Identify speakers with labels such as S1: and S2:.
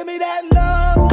S1: give me that love.